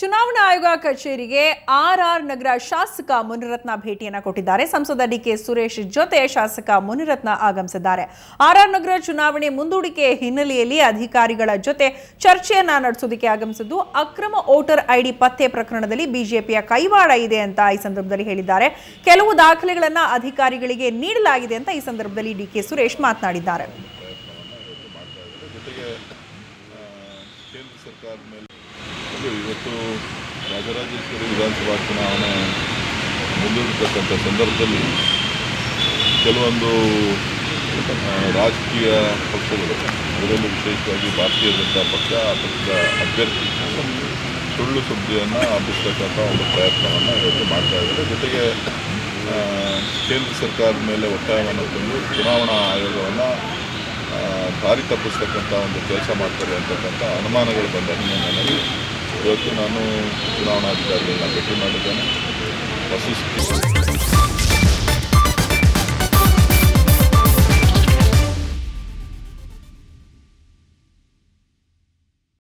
ಚುನಾವಣಾ ಆಯೋಗ ಕಚೇರಿಗೆ ಆರ್ ಆರ್ ನಗರ ಶಾಸಕ ಮುನಿರತ್ನ ಭೇಟಿಯನ್ನು ಕೊಟ್ಟಿದ್ದಾರೆ. ಸಂಸದ ಡಿಕೆ ಸುರೇಶ್ ಜೊತೆ ಶಾಸಕ ಮುನಿರತ್ನ ಆಗಮಿಸಿದ್ದಾರೆ. ಆರ್ ಆರ್ ನಗರ ಚುನಾವಣೆ ಮುಂದೂಡಿಕೆ ಹಿನ್ನೆಲೆಯಲ್ಲಿ ಅಧಿಕಾರಿಗಳ ಜೊತೆ ಚರ್ಚೆಯನ್ನ ನಡೆಸೋದಕ್ಕೆ ಆಗಮಿಸಿದ್ದು, ಅಕ್ರಮ ವೋಟರ್ ಐಡಿ ಪತ್ತೆ ಪ್ರಕರಣದಲ್ಲಿ ಬಿಜೆಪಿಯ ಕೈವಾಡ ಇದೆ ಅಂತ ಈ ಸಂದರ್ಭದಲ್ಲಿ ಹೇಳಿದ್ದಾರೆ. ಕೆಲವು ದಾಖಲೆಗಳನ್ನು ಅಧಿಕಾರಿಗಳಿಗೆ ನೀಡಲಾಗಿದೆ ಅಂತ ಈ ಸಂದರ್ಭದಲ್ಲಿ ಡಿಕೆ ಸುರೇಶ್ ಮಾತನಾಡಿದ್ದಾರೆ. ಇವತ್ತು ರಾಜರಾಜೇಶ್ವರಿ ವಿಧಾನಸಭಾ ಚುನಾವಣೆ ಮುಂದೂಡಿರ್ತಕ್ಕಂಥ ಸಂದರ್ಭದಲ್ಲಿ ಕೆಲವೊಂದು ರಾಜಕೀಯ ಪಕ್ಷಗಳು, ಅದರಲ್ಲೂ ವಿಶೇಷವಾಗಿ ಭಾರತೀಯ ಜನತಾ ಪಕ್ಷ, ಆ ಪಕ್ಷದ ಅಭ್ಯರ್ಥಿ ಸುಳ್ಳು ಸುದ್ದಿಯನ್ನು ಹಬ್ಬಿಸ್ತಕ್ಕಂಥ ಒಂದು ಪ್ರಯತ್ನವನ್ನು ಇವತ್ತು ಮಾಡ್ತಾ ಇದ್ದಾರೆ. ಜೊತೆಗೆ ಕೇಂದ್ರ ಸರ್ಕಾರದ ಮೇಲೆ ಒತ್ತಾಯವನ್ನು ತಂದು ಚುನಾವಣಾ ಆಯೋಗವನ್ನು ದಾರಿ ತಪ್ಪಿಸ್ತಕ್ಕಂಥ ಒಂದು ಕೆಲಸ ಮಾಡ್ತಾರೆ ಅಂತಕ್ಕಂಥ ಅನುಮಾನಗಳು ಬಂದ ಹಿನ್ನೆಲೆಯಲ್ಲಿ ಇವತ್ತು ನಾನು ಚುನಾವಣಾಧಿಕಾರಿಗಳನ್ನ ಭೇಟಿ ಮಾಡಿದ್ದೇನೆ. ವಸ್ತುಸ್ಥಿತಿ